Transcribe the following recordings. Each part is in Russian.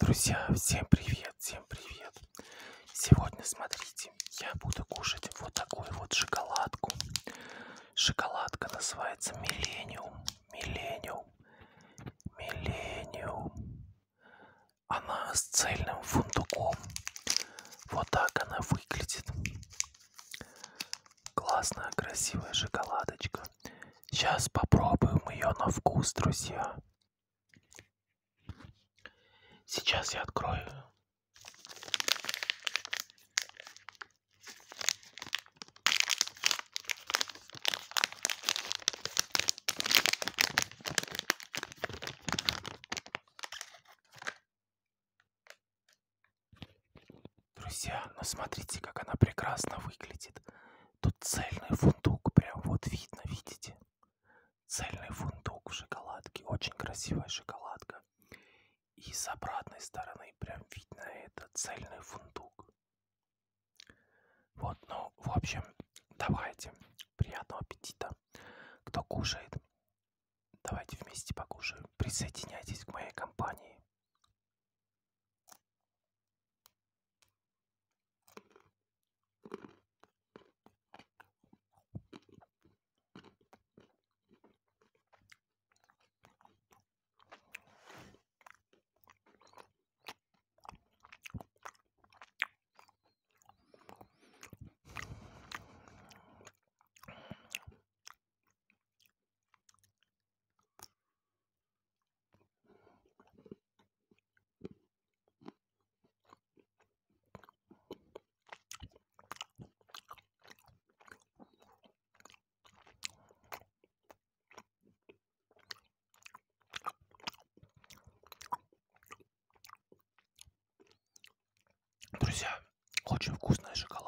Друзья, всем привет, всем привет. Сегодня, смотрите, я буду кушать вот такую вот шоколадку. Шоколадка называется Миллениум. Миллениум. Миллениум. Она с цельным фундуком. Вот так она выглядит. Классная, красивая шоколадочка. Сейчас попробуем ее на вкус, друзья. Сейчас я открою. Друзья, ну смотрите, как она прекрасно выглядит. Тут цельный фундук, прям вот видно, видите? Цельный фундук в шоколадке. Очень красивая шоколадка. И с обратной стороны прям видно это цельный фундук. Вот, ну, в общем, давайте. Приятного аппетита. Кто кушает, давайте вместе покушаем. Присоединяйтесь очень вкусная шоколадка.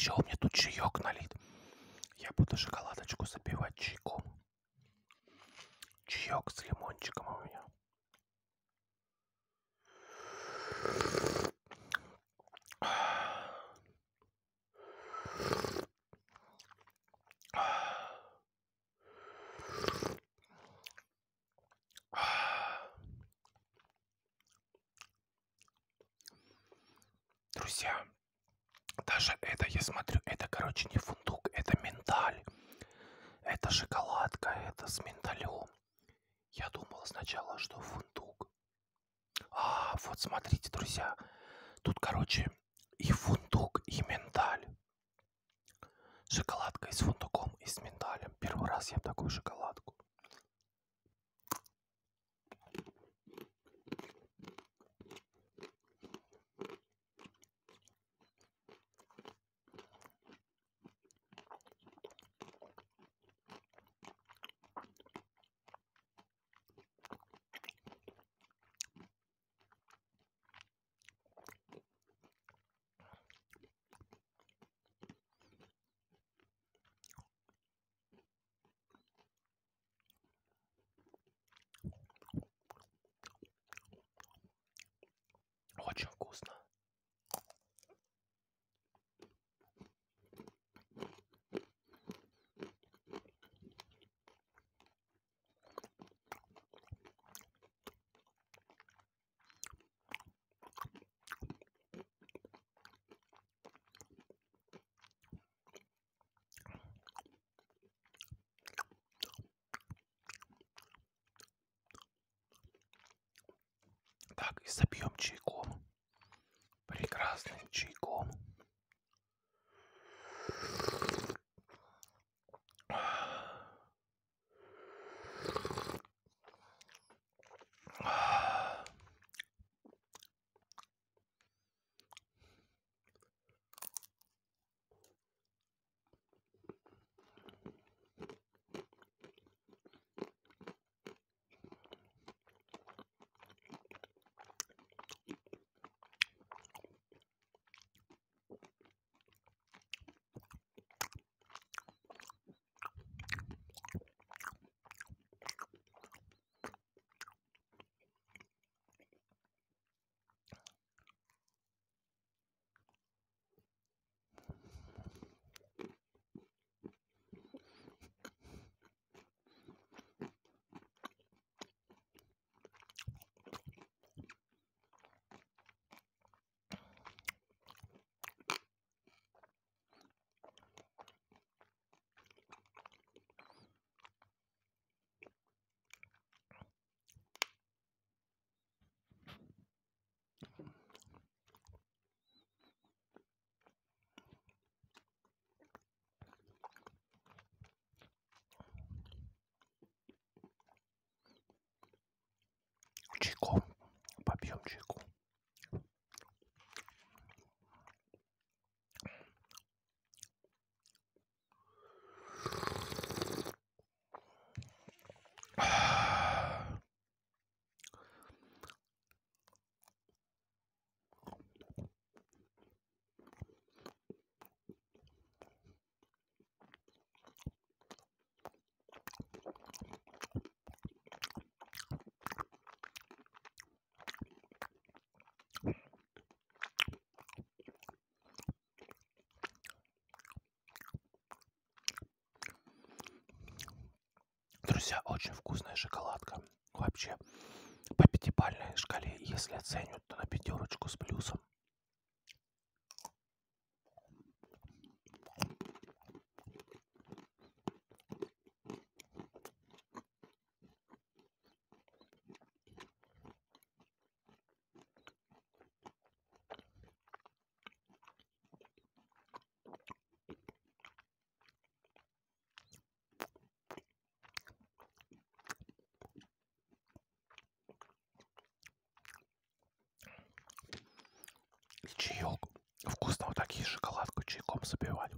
Еще меня тут чаек налит. Я буду шоколадочку запивать чайком. Чаек с лимончиком у меня. Друзья, я смотрю, это, короче, не фундук, это миндаль. Это шоколадка, это с миндалем. Я думал сначала, что фундук. А, вот смотрите, друзья. Тут, короче, и фундук, и миндаль. Шоколадка и с фундуком, и с миндалем. Первый раз ем такую шоколадку. Очень вкусно. Так, и запьем чайком. Прекрасным чайком. шрамчику. Очень вкусная шоколадка. Вообще, по пятибалльной шкале, если оценивают, то на пятерочку с плюсом. И чаек. Вкусно вот такие шоколадку чайком запивать.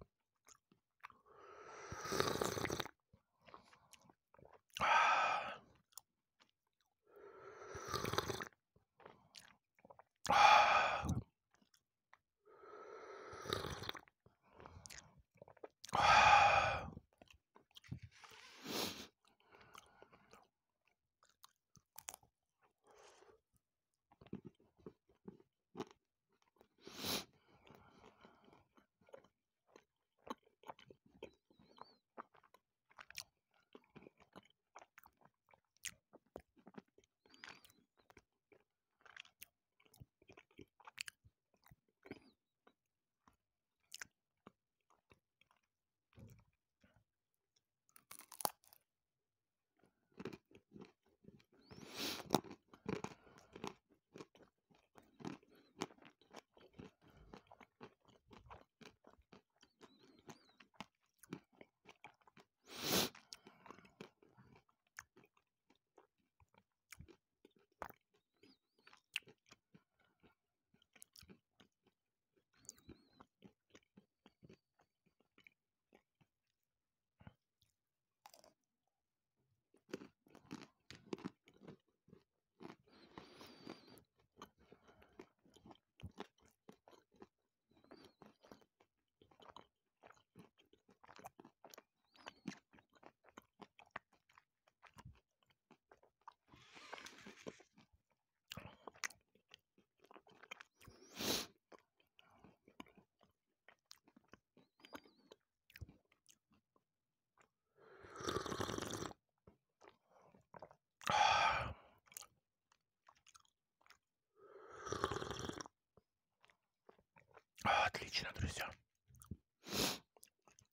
Отлично, друзья.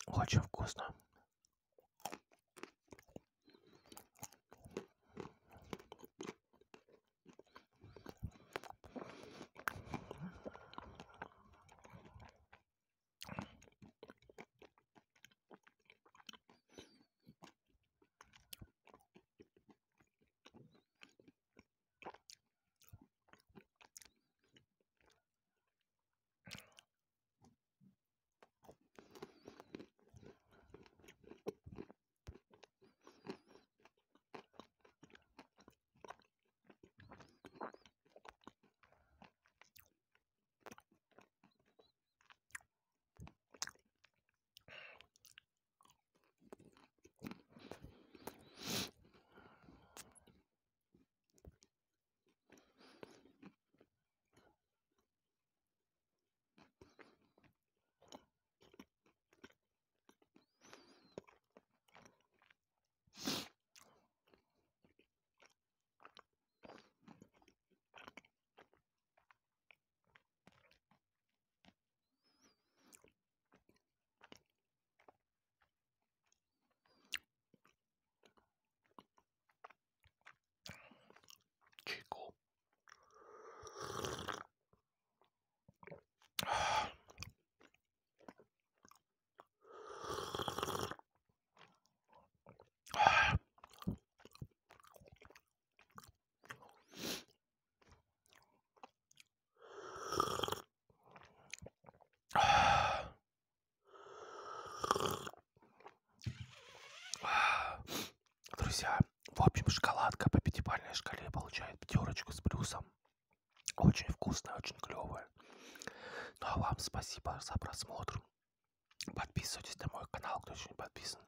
Очень вкусно. чайку. Друзья, в общем, шоколадка по пятибалльной шкале получает пятерочку с плюсом. Очень вкусная, очень клевая. Ну а вам спасибо за просмотр. Подписывайтесь на мой канал, кто еще не подписан.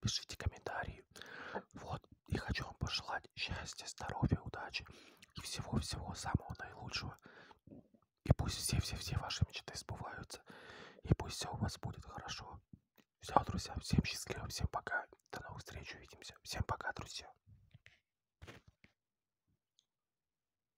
Пишите комментарии. Вот. И хочу вам пожелать счастья, здоровья, удачи и всего-всего самого наилучшего. И пусть все-все-все ваши мечты сбываются. И пусть все у вас будет хорошо. Все, друзья, всем счастливо, всем пока.